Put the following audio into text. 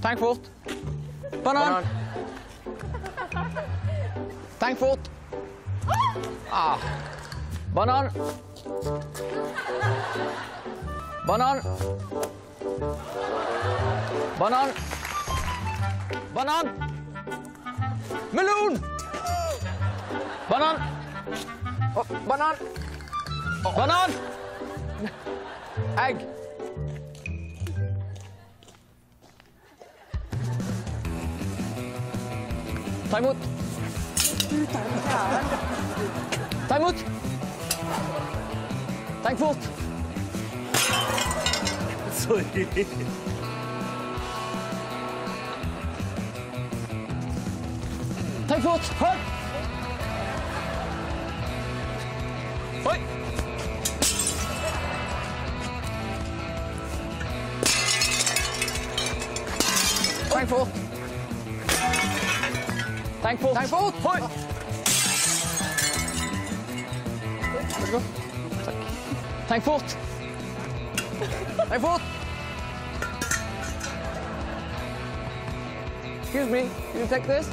Tenk fort. Banan. Tenk fort. Ah. Banan. Banan. Banan. Banan. Melon. Banan. Oh, banan. Banan. Egg. Imot. Ta imot. Tenk fort. Sorry. Hold. Oi. Tenk fort. Thankful. Fort. Oi. Tenk fort. Tenk fort. Excuse me, can you take this?